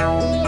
Música